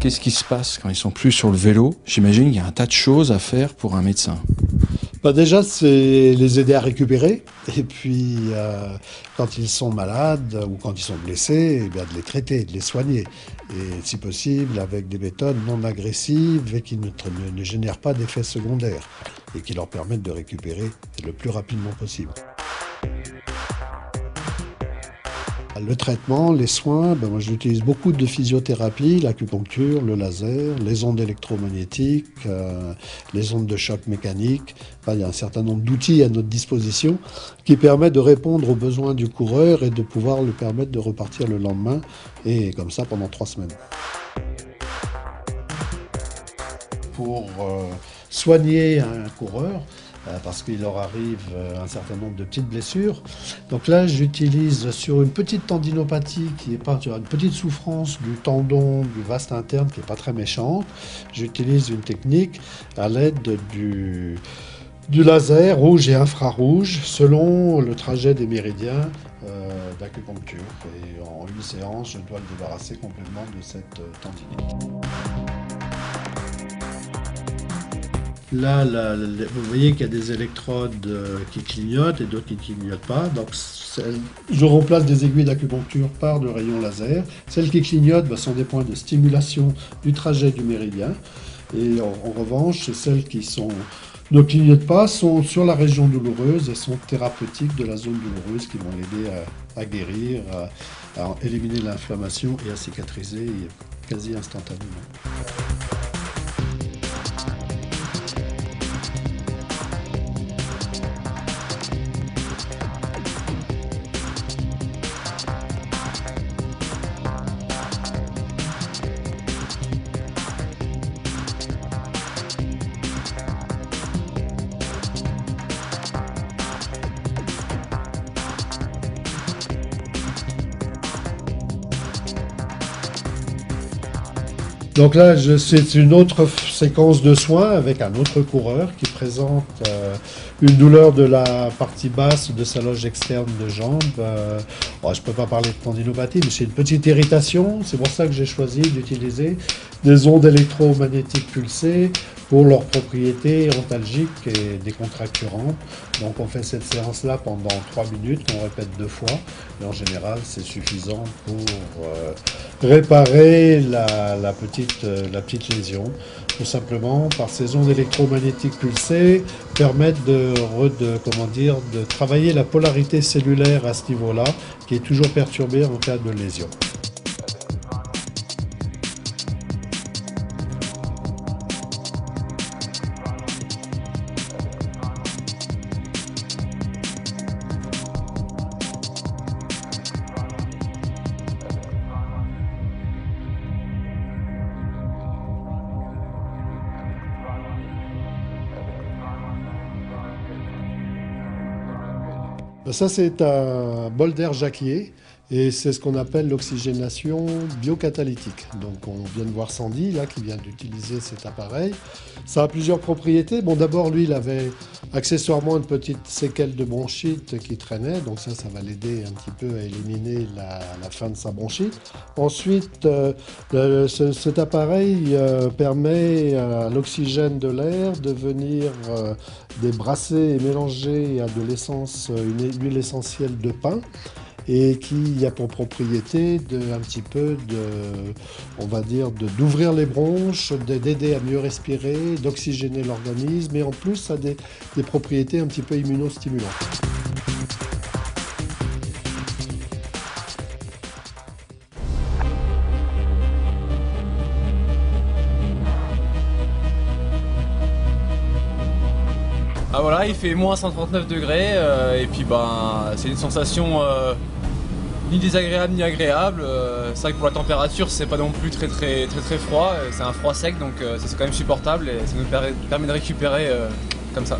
Qu'est-ce qui se passe quand ils sont plus sur le vélo? J'imagine qu'il y a un tas de choses à faire pour un médecin. Bah déjà, c'est les aider à récupérer. Et puis, euh, quand ils sont malades ou quand ils sont blessés, eh de les traiter, de les soigner. Et si possible, avec des méthodes non agressives et qui ne génèrent pas d'effets secondaires et qui leur permettent de récupérer le plus rapidement possible. Le traitement, les soins, ben moi j'utilise beaucoup de physiothérapie, l'acupuncture, le laser, les ondes électromagnétiques, euh, les ondes de choc mécanique. il y a un certain nombre d'outils à notre disposition qui permettent de répondre aux besoins du coureur et de pouvoir lui permettre de repartir le lendemain et comme ça pendant trois semaines. Pour euh, soigner un coureur, parce qu'il leur arrive euh, un certain nombre de petites blessures. Donc là, j'utilise sur une petite tendinopathie qui est pas une petite souffrance du tendon du vaste interne qui n'est pas très méchante, j'utilise une technique à l'aide du, du laser rouge et infrarouge selon le trajet des méridiens euh, d'acupuncture. Et en une séance, je dois le débarrasser complètement de cette tendinite. Là, vous voyez qu'il y a des électrodes euh, qui clignotent et d'autres qui ne clignotent pas. Donc, je remplace des aiguilles d'acupuncture par de rayons laser. Celles qui clignotent bah, sont des points de stimulation du trajet du méridien. Et en, revanche, celles qui ne clignotent pas sont sur la région douloureuse et sont thérapeutiques de la zone douloureuse qui vont l'aider à, guérir, à éliminer l'inflammation et à cicatriser quasi instantanément. Donc là, c'est une autre séquence de soins avec un autre coureur qui présente euh, une douleur de la partie basse de sa loge externe de jambe. Euh, oh, je ne peux pas parler de tendinopathie, mais c'est une petite irritation. C'est pour ça que j'ai choisi d'utiliser des ondes électromagnétiques pulsées pour leurs propriétés antalgiques et décontracturantes. Donc on fait cette séance-là pendant 3 minutes, qu'on répète deux fois. Et en général, c'est suffisant pour euh, réparer la, petite, euh, la petite lésion. Tout simplement, par ces ondes électromagnétiques pulsées, permettre de, de travailler la polarité cellulaire à ce niveau-là, qui est toujours perturbée en cas de lésion. Ça, c'est un bol d'air jacquier. Et c'est ce qu'on appelle l'oxygénation biocatalytique. Donc on vient de voir Sandy là qui vient d'utiliser cet appareil. Ça a plusieurs propriétés. Bon d'abord lui il avait accessoirement une petite séquelle de bronchite qui traînait. Donc ça ça va l'aider un petit peu à éliminer la, fin de sa bronchite. Ensuite euh, cet appareil euh, permet à l'oxygène de l'air de venir euh, débrasser et mélanger à de l'essence, une huile essentielle de pain et qui a pour propriété petit peu on va dire, d'ouvrir les bronches, d'aider à mieux respirer, d'oxygéner l'organisme et en plus ça a des propriétés un petit peu immunostimulantes. Ah voilà, il fait moins 139 degrés euh, et puis ben c'est une sensation euh, ni désagréable ni agréable. Euh, c'est vrai que pour la température, c'est pas non plus très très très très froid. C'est un froid sec, donc c'est quand même supportable et ça nous permet de récupérer comme ça.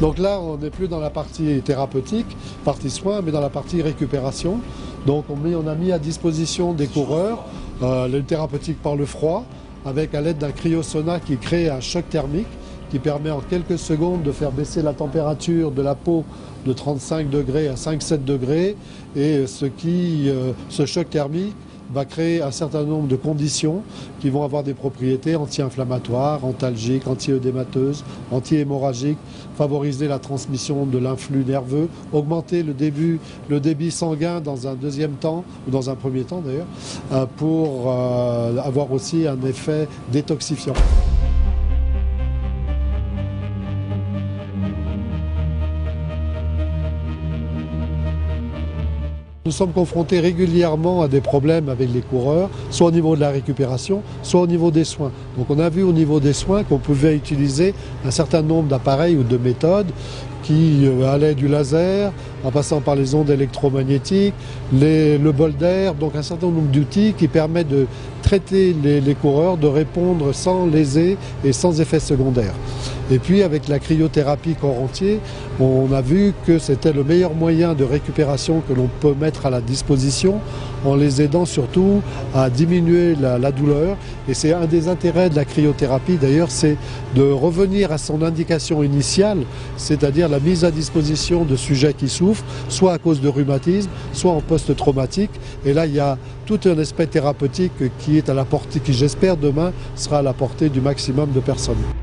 Donc là, on n'est plus dans la partie thérapeutique, partie soins, mais dans la partie récupération. Donc on, a mis à disposition des coureurs le thérapeutique par le froid, avec à l'aide d'un cryosona qui crée un choc thermique qui permet en quelques secondes de faire baisser la température de la peau de 35 degrés à 5-7 degrés. Et ce, qui, euh, ce choc thermique va créer un certain nombre de conditions qui vont avoir des propriétés anti-inflammatoires, antalgiques, anti-œdémateuses, anti-hémorragiques, favoriser la transmission de l'influx nerveux, augmenter le, débit sanguin dans un deuxième temps, ou dans un premier temps d'ailleurs, euh, pour euh, avoir aussi un effet détoxifiant. Nous sommes confrontés régulièrement à des problèmes avec les coureurs, soit au niveau de la récupération, soit au niveau des soins. Donc on a vu au niveau des soins qu'on pouvait utiliser un certain nombre d'appareils ou de méthodes qui euh, allaient du laser, en passant par les ondes électromagnétiques, le bol d'air, donc un certain nombre d'outils qui permettent de traiter les, coureurs, de répondre sans léser et sans effet secondaire. Et puis avec la cryothérapie corps entier, on a vu que c'était le meilleur moyen de récupération que l'on peut mettre à la disposition en les aidant surtout à diminuer la, douleur. Et c'est un des intérêts de la cryothérapie d'ailleurs, c'est de revenir à son indication initiale, c'est-à-dire la mise à disposition de sujets qui souffrent, soit à cause de rhumatisme, soit en post-traumatique. Et là, il y a tout un aspect thérapeutique qui est à la portée, qui j'espère demain sera à la portée du maximum de personnes.